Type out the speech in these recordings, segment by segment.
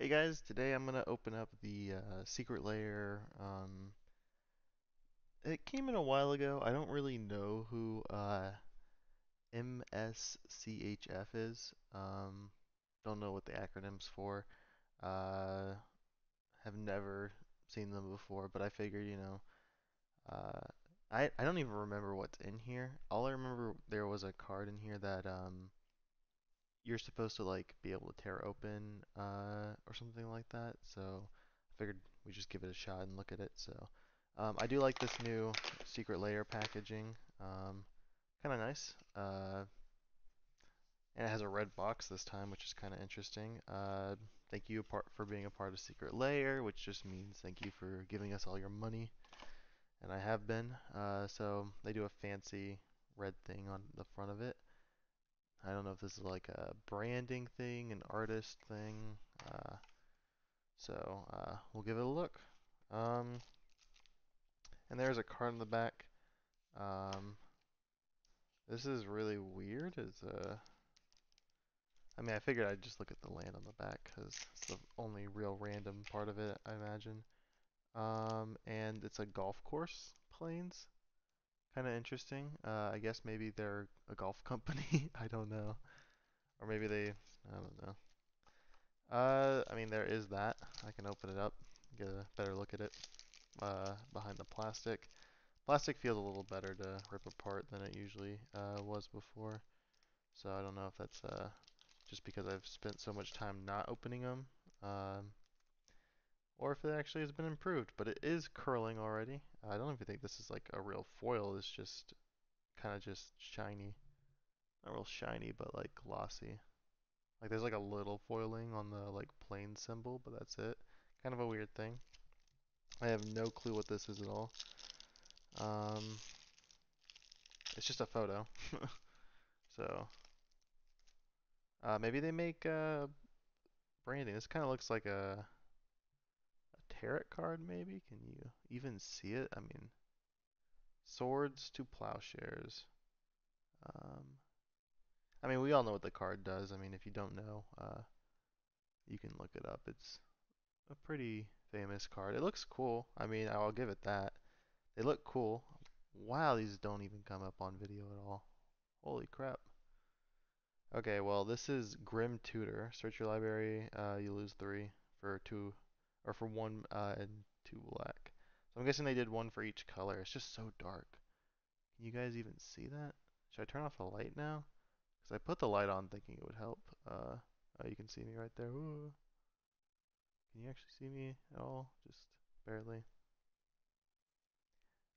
Hey guys, today I'm gonna open up the uh, Secret Lair. Um, it came in a while ago. I don't really know who uh, MSCHF is. Um, don't know what the acronym's for. Uh, have never seen them before, but I figured, you know, uh, I I don't even remember what's in here. All I remember there was a card in here that um you're supposed to like be able to tear open uh, or something like that. So I figured we just give it a shot and look at it. So um, I do like this new Secret Lair packaging. Um, kind of nice. Uh, and it has a red box this time, which is kind of interesting. Uh, thank you apart for being a part of Secret Lair, which just means thank you for giving us all your money. And I have been. Uh, so they do a fancy red thing on the front of it. I don't know if this is like a branding thing, an artist thing. Uh, so uh, we'll give it a look. Um, and there's a card in the back. Um, this is really weird. It's uh, I mean, I figured I'd just look at the land on the back because it's the only real random part of it, I imagine. Um, and it's a golf course Plains. Kind of interesting. Uh, I guess maybe they're a golf company. I don't know. Or maybe they, I don't know. Uh, I mean, there is that. I can open it up, get a better look at it uh, behind the plastic. Plastic feels a little better to rip apart than it usually uh, was before. So I don't know if that's uh, just because I've spent so much time not opening them, um, or if it actually has been improved. But it is curling already. I don't even think this is like a real foil. It's just kind of just shiny. Not real shiny, but like glossy. Like there's like a little foiling on the like plane symbol, but that's it. Kind of a weird thing. I have no clue what this is at all. Um, it's just a photo. so uh, maybe they make uh, branding. This kind of looks like a a tarot card. Maybe can you even see it? I mean, swords to plowshares. Um, I mean, we all know what the card does. I mean, if you don't know, uh, you can look it up. It's a pretty famous card. It looks cool. I mean, I'll give it that. They look cool. Wow, these don't even come up on video at all. Holy crap. Okay, well, this is Grim Tutor. Search your library. Uh, you lose three for two, or for one uh, and two black. So I'm guessing they did one for each color. It's just so dark. Can you guys even see that? Should I turn off the light now? Because I put the light on thinking it would help. Uh, oh, you can see me right there. Ooh. Can you actually see me at all? Just barely.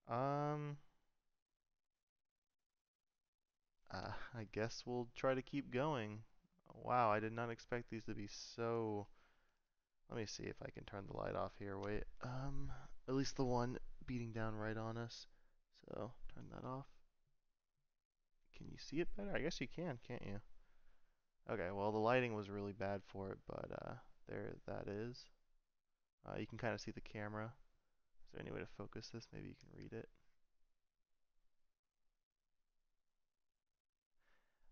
Um, uh, I guess we'll try to keep going. Wow, I did not expect these to be so... Let me see if I can turn the light off here. Wait, um, at least the one beating down right on us. So, turn that off. Can you see it better? I guess you can, can't you? Okay, well the lighting was really bad for it, but uh, there that is. Uh, you can kind of see the camera. Is there any way to focus this? Maybe you can read it.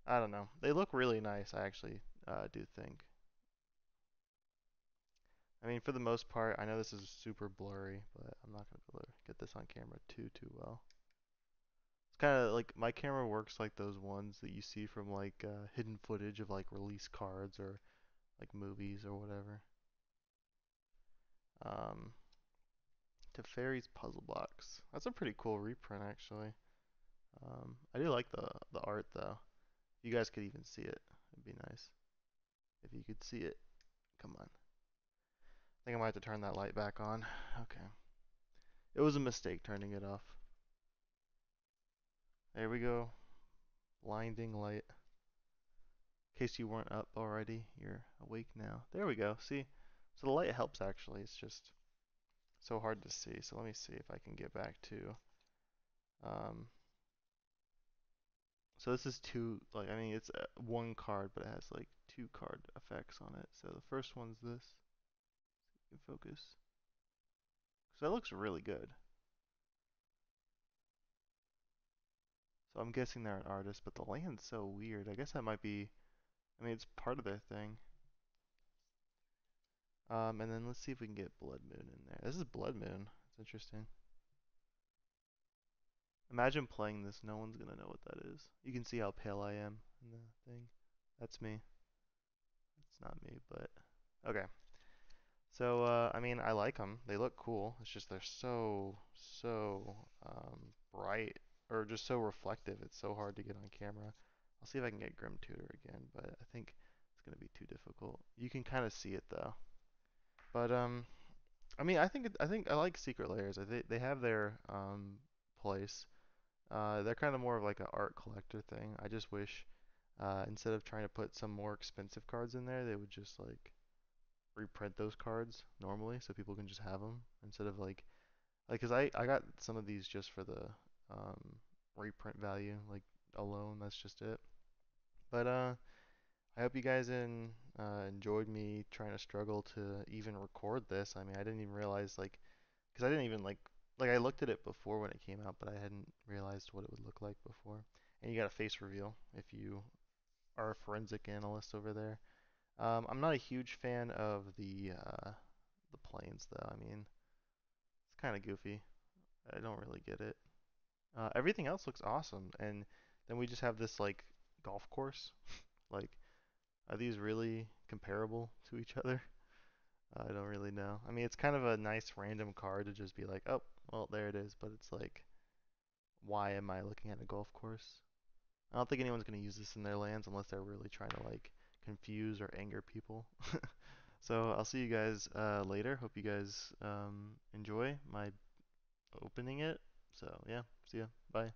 I don't know. They look really nice, I actually uh, do think. I mean, for the most part, I know this is super blurry, but I'm not going to get this on camera too, too well. It's kind of like, my camera works like those ones that you see from like uh, hidden footage of like release cards or like movies or whatever. Um, Teferi's Puzzle Box. That's a pretty cool reprint, actually. Um, I do like the, the art, though. If you guys could even see it, it'd be nice. If you could see it. Come on. I think I might have to turn that light back on. Okay. It was a mistake turning it off. There we go. Blinding light. In case you weren't up already, you're awake now. There we go. See? So the light helps actually. It's just so hard to see. So let me see if I can get back to um so this is two like I mean it's uh, one card but it has like two card effects on it. So the first one's this. Focus. So that looks really good. So I'm guessing they're an artist, but the land's so weird. I guess that might be, I mean, it's part of their thing. Um, and then let's see if we can get Blood Moon in there. This is Blood Moon. It's interesting. Imagine playing this. No one's gonna know what that is. You can see how pale I am in the thing. That's me. It's not me, but okay. So uh, I mean, I like them. They look cool. It's just they're so so um, bright or just so reflective. It's so hard to get on camera. I'll see if I can get Grim Tutor again, but I think it's gonna be too difficult. You can kind of see it though. But um, I mean, I think I think I like Secret Lairs. I think they have their um place. Uh, they're kind of more of like an art collector thing. I just wish uh, instead of trying to put some more expensive cards in there, they would just like reprint those cards normally so people can just have them instead of like like cuz I I got some of these just for the um reprint value like alone that's just it. But uh I hope you guys in, uh, enjoyed me trying to struggle to even record this. I mean I didn't even realize like because I didn't even like like I looked at it before when it came out but I hadn't realized what it would look like before. And you got a face reveal if you are a forensic analyst over there um, I'm not a huge fan of the uh, the Plains though. I mean, it's kind of goofy. I don't really get it. Uh, everything else looks awesome, and then we just have this like golf course. Like, are these really comparable to each other? I don't really know. I mean, it's kind of a nice random card to just be like, oh, well, there it is. But it's like, why am I looking at a golf course? I don't think anyone's gonna use this in their lands unless they're really trying to like confuse or anger people. So I'll see you guys uh, later. Hope you guys um, enjoy my opening it. So yeah, see ya. Bye.